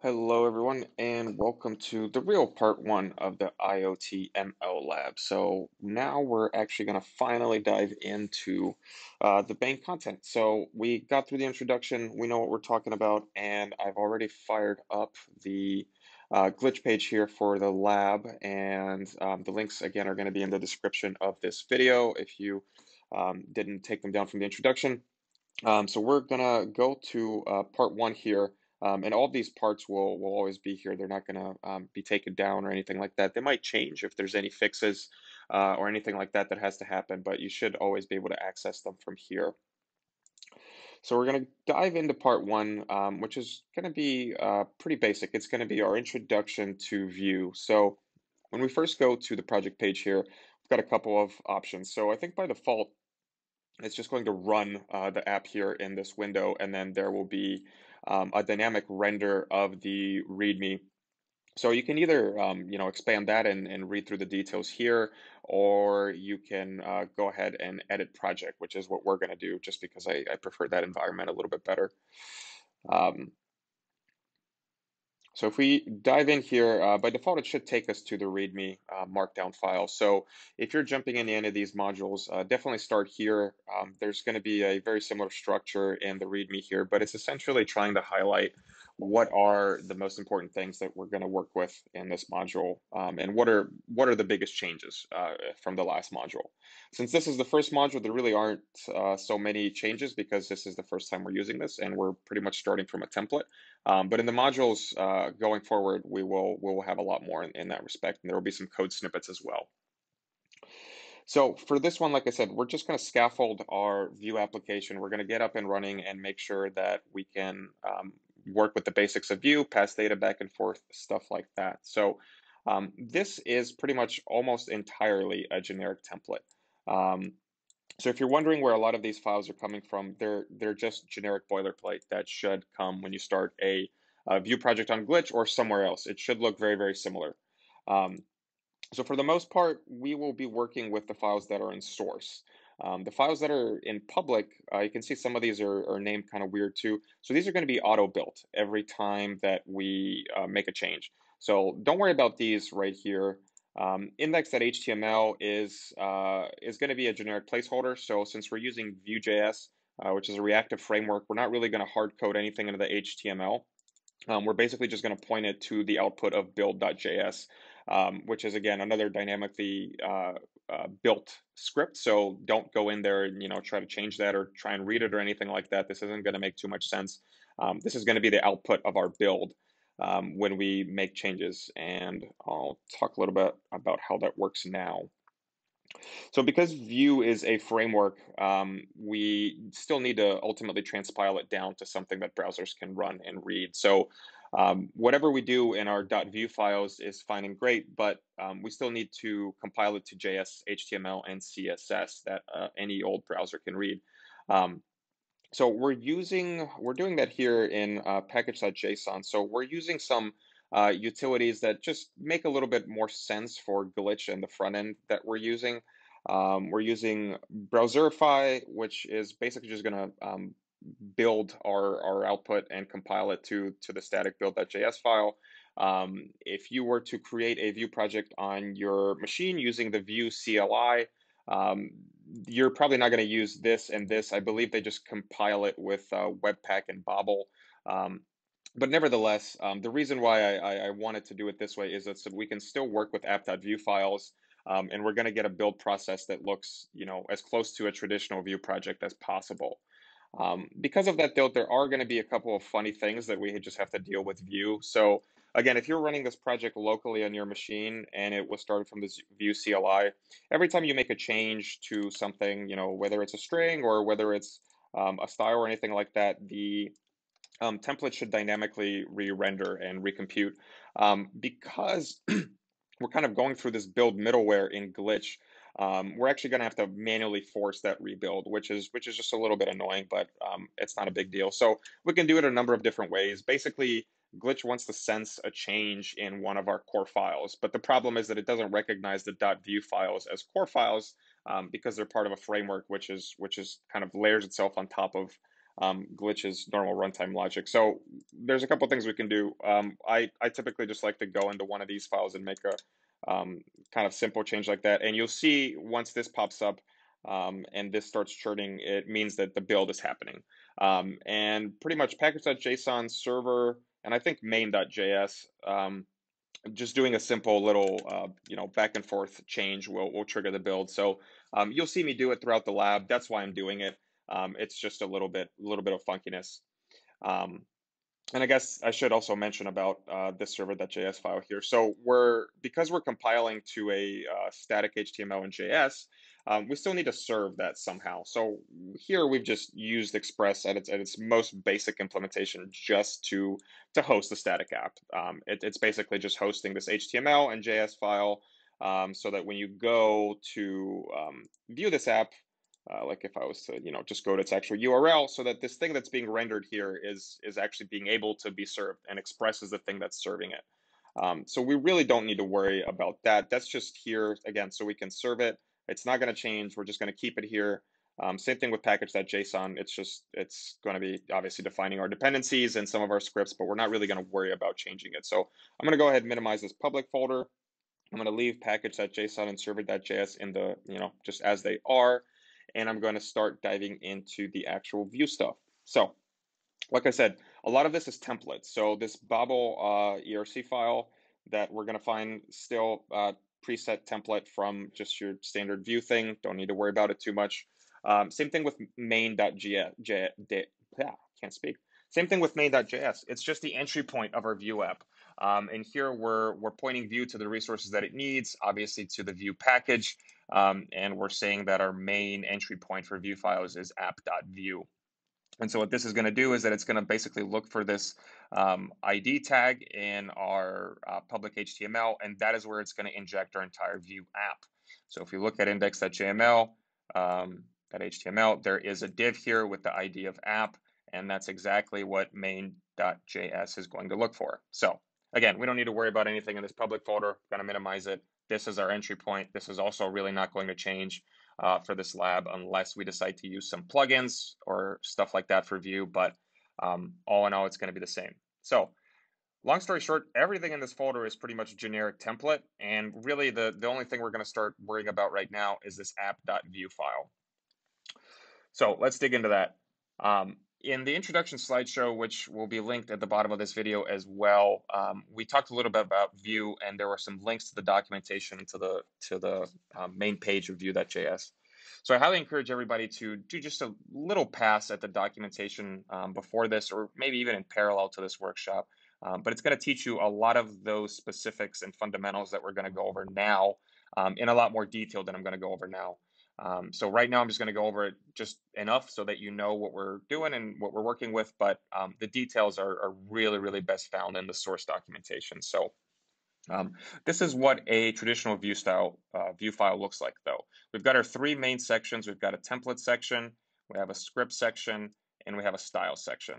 Hello, everyone, and welcome to the real part one of the IoT ML Lab. So now we're actually going to finally dive into uh, the bank content. So we got through the introduction, we know what we're talking about, and I've already fired up the uh, glitch page here for the lab, and um, the links again are going to be in the description of this video if you um, didn't take them down from the introduction. Um, so we're gonna go to uh, part one here, um, and all of these parts will will always be here. They're not gonna um, be taken down or anything like that. They might change if there's any fixes uh, or anything like that that has to happen, but you should always be able to access them from here. So we're gonna dive into part one, um, which is gonna be uh, pretty basic. It's gonna be our introduction to Vue. So when we first go to the project page here, we've got a couple of options. So I think by default, it's just going to run uh, the app here in this window, and then there will be um, a dynamic render of the README. So you can either, um, you know, expand that and, and read through the details here, or you can uh, go ahead and edit project, which is what we're going to do, just because I, I prefer that environment a little bit better. Um, so if we dive in here, uh, by default, it should take us to the README uh, markdown file. So if you're jumping into any of these modules, uh, definitely start here. Um, there's going to be a very similar structure in the README here, but it's essentially trying to highlight what are the most important things that we're going to work with in this module? Um, and what are what are the biggest changes uh, from the last module? Since this is the first module there really aren't uh, so many changes because this is the first time we're using this and we're pretty much starting from a template. Um, but in the modules uh, going forward we will we will have a lot more in, in that respect and there will be some code snippets as well. So for this one, like I said, we're just going to scaffold our Vue application. We're going to get up and running and make sure that we can um, work with the basics of Vue, pass data back and forth, stuff like that. So um, this is pretty much almost entirely a generic template. Um, so if you're wondering where a lot of these files are coming from, they're they're just generic boilerplate that should come when you start a, a Vue project on Glitch or somewhere else. It should look very, very similar. Um, so for the most part, we will be working with the files that are in source. Um, the files that are in public, uh, you can see some of these are, are named kind of weird too. So these are going to be auto-built every time that we uh, make a change. So don't worry about these right here. Um, index.html is, uh, is going to be a generic placeholder. So since we're using Vue.js, uh, which is a reactive framework, we're not really going to hard code anything into the HTML. Um, we're basically just going to point it to the output of build.js um, which is again another dynamically uh, uh, built script. So don't go in there and you know try to change that or try and read it or anything like that. This isn't going to make too much sense. Um, this is going to be the output of our build um, when we make changes, and I'll talk a little bit about how that works now. So because Vue is a framework, um, we still need to ultimately transpile it down to something that browsers can run and read. So um, whatever we do in our .vue files is fine and great, but um, we still need to compile it to JS, HTML, and CSS that uh, any old browser can read. Um, so we're using, we're doing that here in uh, package.json. So we're using some uh, utilities that just make a little bit more sense for glitch in the front end that we're using. Um, we're using Browserify, which is basically just going to um, build our, our output and compile it to, to the static build.js file. Um, if you were to create a Vue project on your machine using the Vue CLI, um, you're probably not going to use this and this. I believe they just compile it with uh, Webpack and Babel. Um, but nevertheless, um, the reason why I, I, wanted to do it this way is that so we can still work with app.vue files, um, and we're going to get a build process that looks, you know, as close to a traditional Vue project as possible. Um, because of that, though, there are going to be a couple of funny things that we just have to deal with Vue. So again, if you're running this project locally on your machine and it was started from the Vue CLI, every time you make a change to something, you know, whether it's a string or whether it's um, a style or anything like that, the um, template should dynamically re-render and recompute. Um, because we're kind of going through this build middleware in Glitch, um, we're actually going to have to manually force that rebuild, which is which is just a little bit annoying, but um, it's not a big deal. So we can do it a number of different ways. Basically, Glitch wants to sense a change in one of our core files, but the problem is that it doesn't recognize the .vue files as core files um, because they're part of a framework, which is which is kind of layers itself on top of um, Glitch's normal runtime logic. So there's a couple things we can do. Um, I, I typically just like to go into one of these files and make a um, kind of simple change like that. And you'll see once this pops up um, and this starts churning, it means that the build is happening. Um, and pretty much package.json server and I think main.js, um, just doing a simple little, uh, you know, back and forth change will, will trigger the build. So um, you'll see me do it throughout the lab. That's why I'm doing it. Um, it's just a little bit, a little bit of funkiness. And I guess I should also mention about uh, this server.js file here. So we're, because we're compiling to a uh, static HTML and JS, um, we still need to serve that somehow. So here we've just used Express at its, at its most basic implementation just to, to host the static app. Um, it, it's basically just hosting this HTML and JS file um, so that when you go to um, view this app, uh, like if I was to, you know, just go to its actual URL so that this thing that's being rendered here is, is actually being able to be served and Express is the thing that's serving it. Um, so we really don't need to worry about that. That's just here, again, so we can serve it. It's not going to change. We're just going to keep it here. Um, same thing with package.json. It's just, it's going to be obviously defining our dependencies and some of our scripts, but we're not really going to worry about changing it. So I'm going to go ahead and minimize this public folder. I'm going to leave package.json and server.js in the, you know, just as they are and I'm going to start diving into the actual Vue stuff. So, like I said, a lot of this is templates. So this Babel uh, ERC file that we're going to find still uh, preset template from just your standard Vue thing. Don't need to worry about it too much. Um, same thing with main.js. Yeah, can't speak. Same thing with main.js. It's just the entry point of our Vue app. Um, and here we're, we're pointing Vue to the resources that it needs, obviously to the Vue package. Um, and we're saying that our main entry point for Vue files is app.vue. And so what this is going to do is that it's going to basically look for this um, ID tag in our uh, public HTML, and that is where it's going to inject our entire Vue app. So if you look at index.jml, um, .html, there is a div here with the ID of app, and that's exactly what main.js is going to look for. So again, we don't need to worry about anything in this public folder. We're going to minimize it. This is our entry point. This is also really not going to change uh, for this lab unless we decide to use some plugins or stuff like that for Vue, but um, all in all, it's going to be the same. So long story short, everything in this folder is pretty much a generic template. And really the, the only thing we're going to start worrying about right now is this app.vue file. So let's dig into that. Um, in the introduction slideshow, which will be linked at the bottom of this video as well, um, we talked a little bit about Vue, and there were some links to the documentation to the to the um, main page of Vue.js. So I highly encourage everybody to do just a little pass at the documentation um, before this, or maybe even in parallel to this workshop. Um, but it's going to teach you a lot of those specifics and fundamentals that we're going to go over now um, in a lot more detail than I'm going to go over now. Um, so right now I'm just going to go over it just enough so that you know what we're doing and what we're working with, but um, the details are, are, really, really best found in the source documentation. So um, this is what a traditional Vue style uh, Vue file looks like though. We've got our three main sections. We've got a template section, we have a script section, and we have a style section.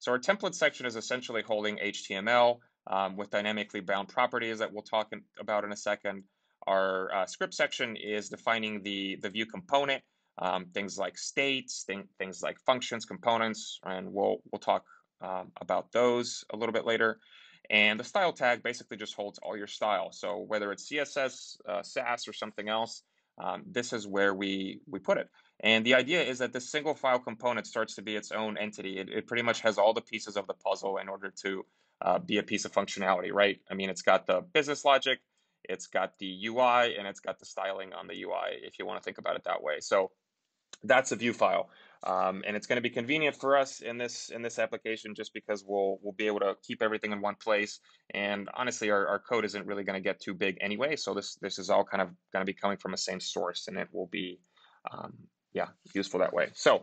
So our template section is essentially holding HTML um, with dynamically bound properties that we'll talk in, about in a second. Our uh, script section is defining the, the Vue component, um, things like states, thing, things like functions, components, and we'll, we'll talk um, about those a little bit later. And the style tag basically just holds all your style. So whether it's CSS, uh, Sass, or something else, um, this is where we, we put it. And the idea is that this single file component starts to be its own entity. It, it pretty much has all the pieces of the puzzle in order to uh, be a piece of functionality, right? I mean, it's got the business logic, it's got the UI and it's got the styling on the UI, if you want to think about it that way. So that's a Vue file. Um, and it's going to be convenient for us in this in this application just because we'll we'll be able to keep everything in one place. And honestly, our, our code isn't really going to get too big anyway. So this this is all kind of going to be coming from the same source, and it will be um, yeah useful that way. So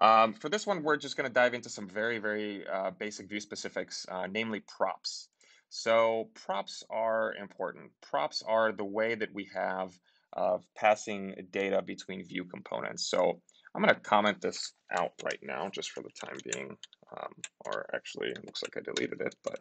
um, for this one, we're just going to dive into some very very uh, basic Vue specifics, uh, namely props. So props are important. Props are the way that we have of passing data between Vue components. So I'm going to comment this out right now just for the time being. Um, or actually, it looks like I deleted it, but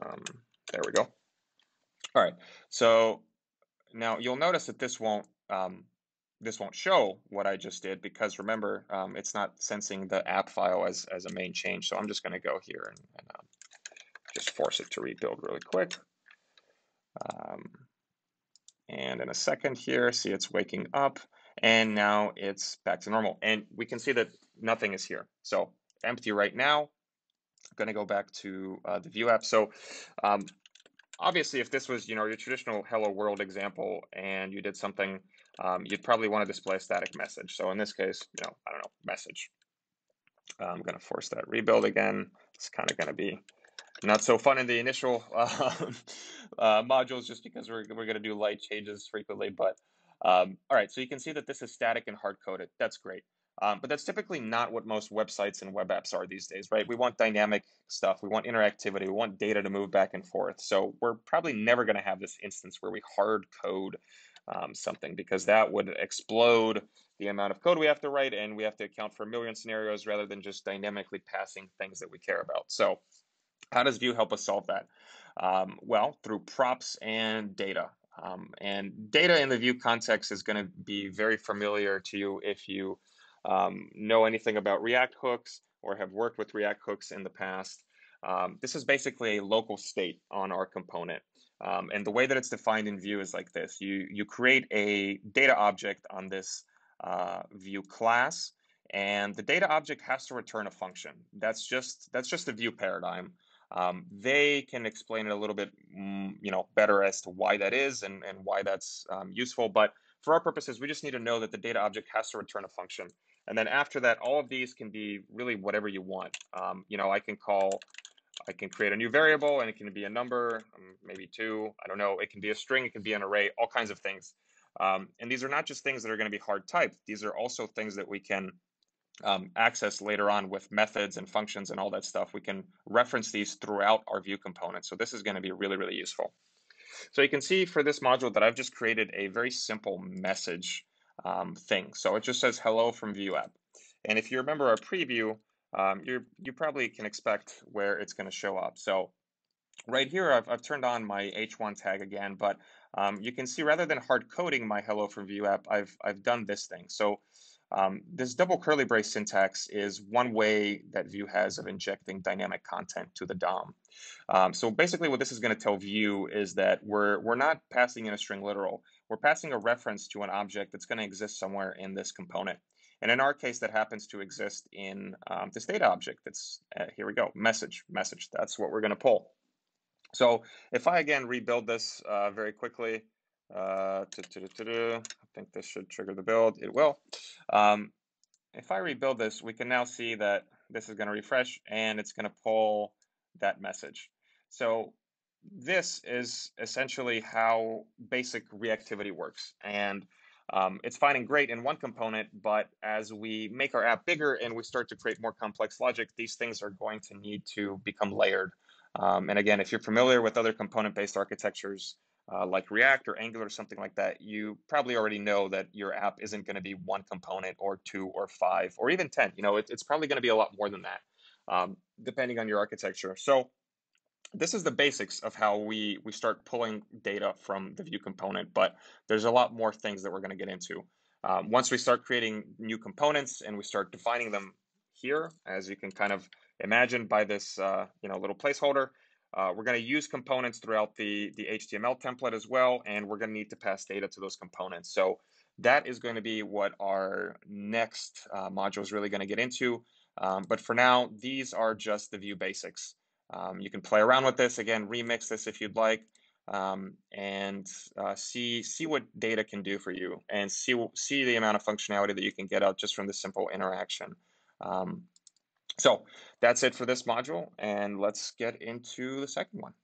um, there we go. All right, so now you'll notice that this won't um, this won't show what I just did because remember, um, it's not sensing the app file as, as a main change. So I'm just going to go here and, and um, just force it to rebuild really quick. Um, and in a second here, see it's waking up and now it's back to normal. And we can see that nothing is here. So empty right now. I'm going to go back to uh, the Vue app. So um, obviously, if this was you know your traditional hello world example and you did something, um, you'd probably want to display a static message. So in this case, you know, I don't know, message. I'm going to force that rebuild again. It's kind of going to be not so fun in the initial uh, uh, modules just because we're, we're going to do light changes frequently. But um, all right, so you can see that this is static and hard coded. That's great. Um, but that's typically not what most websites and web apps are these days, right? We want dynamic stuff. We want interactivity. We want data to move back and forth. So we're probably never going to have this instance where we hard code um, something because that would explode the amount of code we have to write and we have to account for a million scenarios rather than just dynamically passing things that we care about. So how does Vue help us solve that? Um, well, through props and data. Um, and data in the Vue context is going to be very familiar to you if you um, know anything about React hooks or have worked with React hooks in the past. Um, this is basically a local state on our component. Um, and the way that it's defined in Vue is like this. You, you create a data object on this uh, Vue class, and the data object has to return a function. That's just, that's just the Vue paradigm. Um, they can explain it a little bit, mm, you know, better as to why that is and, and why that's um, useful. But for our purposes, we just need to know that the data object has to return a function. And then after that, all of these can be really whatever you want. Um, you know, I can call, I can create a new variable and it can be a number, um, maybe two, I don't know. It can be a string, it can be an array, all kinds of things. Um, and these are not just things that are going to be hard typed. These are also things that we can um, access later on with methods and functions and all that stuff. We can reference these throughout our Vue component. So this is going to be really, really useful. So you can see for this module that I've just created a very simple message um, thing. So it just says hello from Vue app. And if you remember our preview, um, you you probably can expect where it's going to show up. So right here, I've, I've turned on my H1 tag again, but um, you can see rather than hard coding my hello from Vue app, I've, I've done this thing. So um, this double curly brace syntax is one way that Vue has of injecting dynamic content to the DOM. Um, so basically what this is going to tell Vue is that we're, we're not passing in a string literal. We're passing a reference to an object that's going to exist somewhere in this component. And in our case, that happens to exist in um, this data object. That's, uh, here we go, message, message. That's what we're going to pull. So if I, again, rebuild this uh, very quickly, uh, think this should trigger the build. It will. Um, if I rebuild this, we can now see that this is going to refresh and it's going to pull that message. So this is essentially how basic reactivity works. And um, it's fine and great in one component, but as we make our app bigger and we start to create more complex logic, these things are going to need to become layered. Um, and again, if you're familiar with other component-based architectures, uh, like React or Angular or something like that, you probably already know that your app isn't going to be one component or two or five or even 10. You know, it, it's probably going to be a lot more than that, um, depending on your architecture. So this is the basics of how we, we start pulling data from the Vue component, but there's a lot more things that we're going to get into. Um, once we start creating new components and we start defining them here, as you can kind of imagine by this uh, you know little placeholder, uh, we're going to use components throughout the, the HTML template as well, and we're going to need to pass data to those components. So that is going to be what our next uh, module is really going to get into. Um, but for now, these are just the Vue basics. Um, you can play around with this, again, remix this if you'd like, um, and uh, see, see what data can do for you, and see, see the amount of functionality that you can get out just from this simple interaction. Um, so that's it for this module, and let's get into the second one.